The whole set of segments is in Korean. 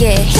Yeah.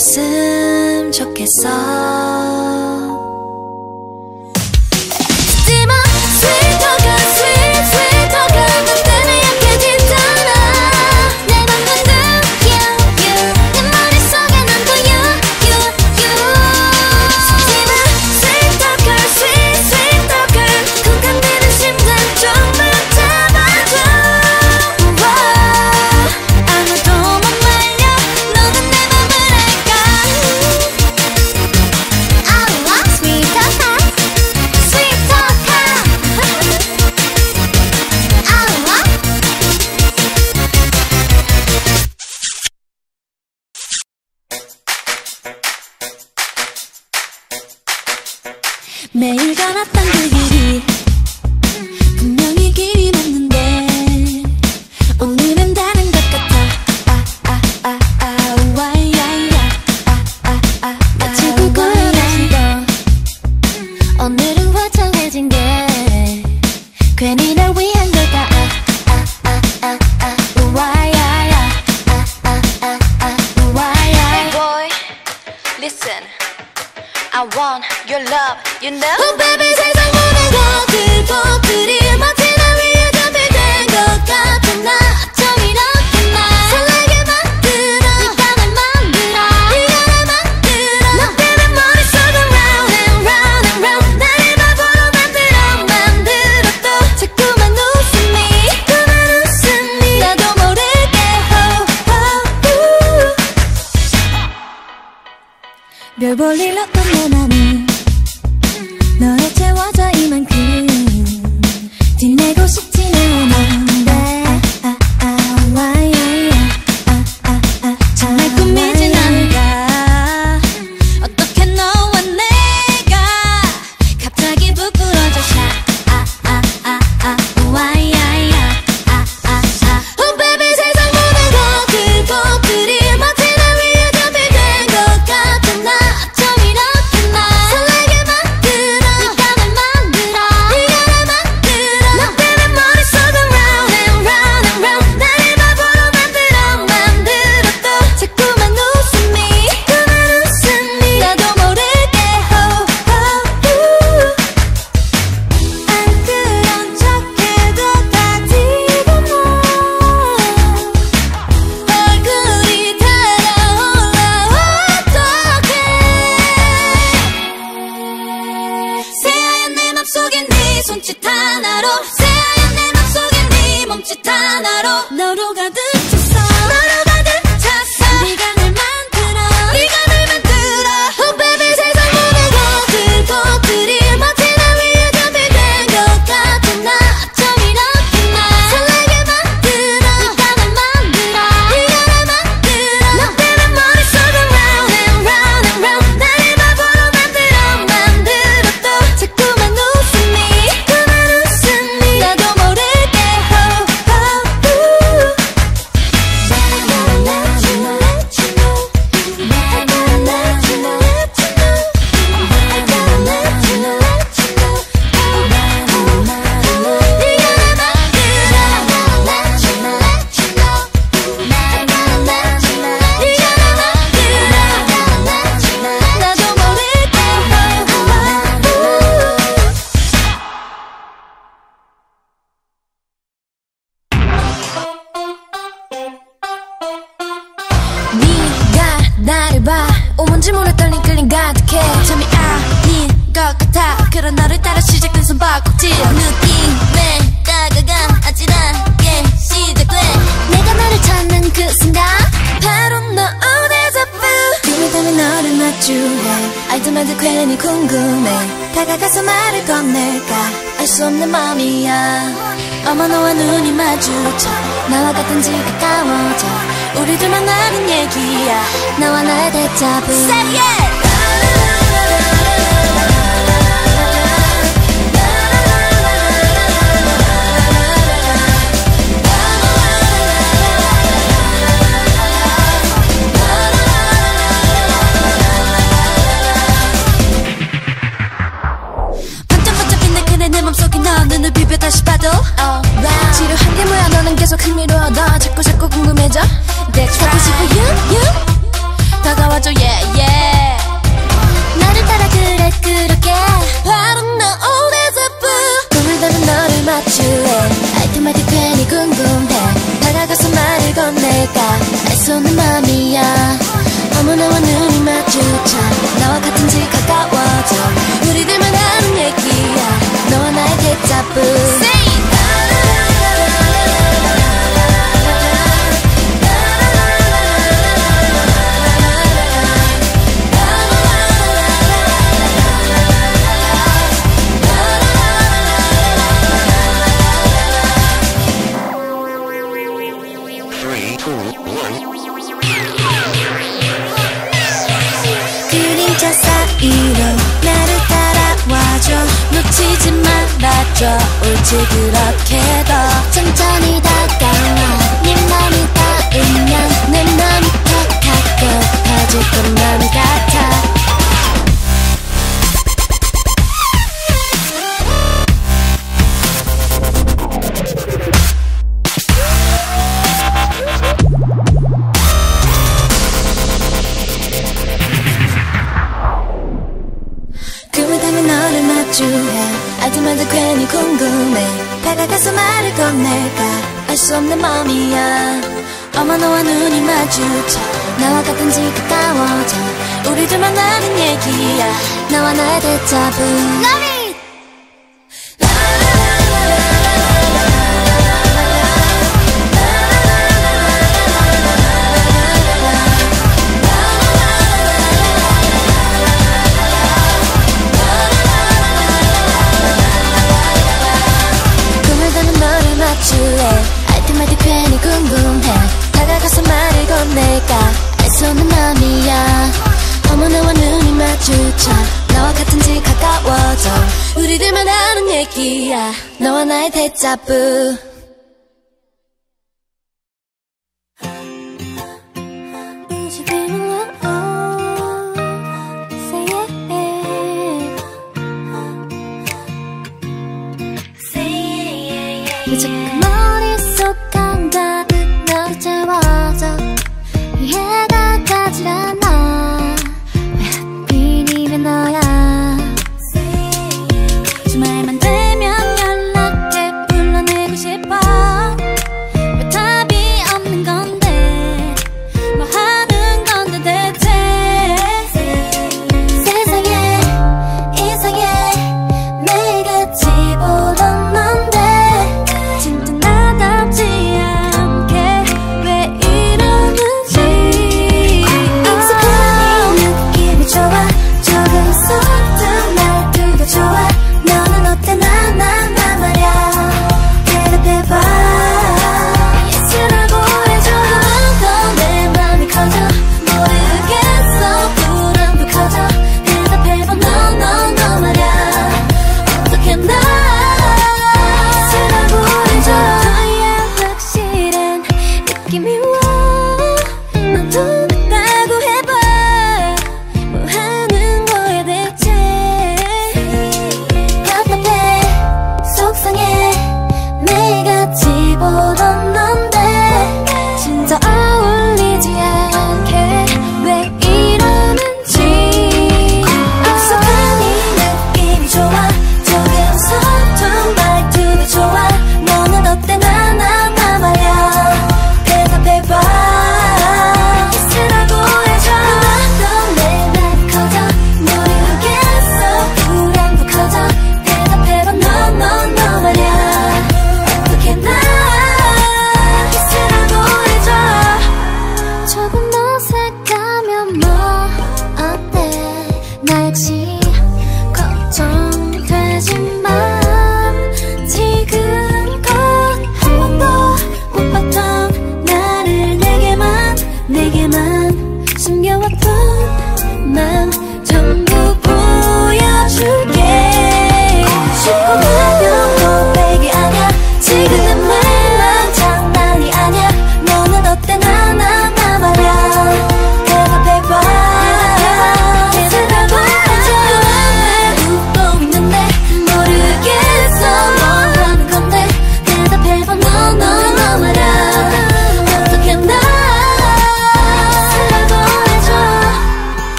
있었음 좋겠어. 별 볼일 없던 내 맘. 그런 너를 따라 시작된 손바꼭질. 느낌에 다가가 아찔하게 시작돼. 내가 너를 찾는 그 순간 바로 너 오대자부. 꿈이 되면 너를 마주해. 알때마다 괜히 궁금해. 다가가서 말을 건넬까? 알 수 없는 맘이야. 어머 너와 눈이 마주쳐. 나와 같은 지 가까워져. 우리 둘만 아는 얘기야. 너와 나의 대자부. Say yeah 이로 나를 따라와줘. 놓치지 말아줘. 옳지 그렇게도 천천히 다가와. 네 맘이 닿으면 내 맘이 더 가까워질 것만 같아 다가가서 말을 건넬까? 알 수 없는 맘이야. 어머 너와 눈이 마주쳐 나와 같은지 가까워져. 우리 둘만 아는 얘기야. 너와 나의 대자부 아는 얘기야 너와 역시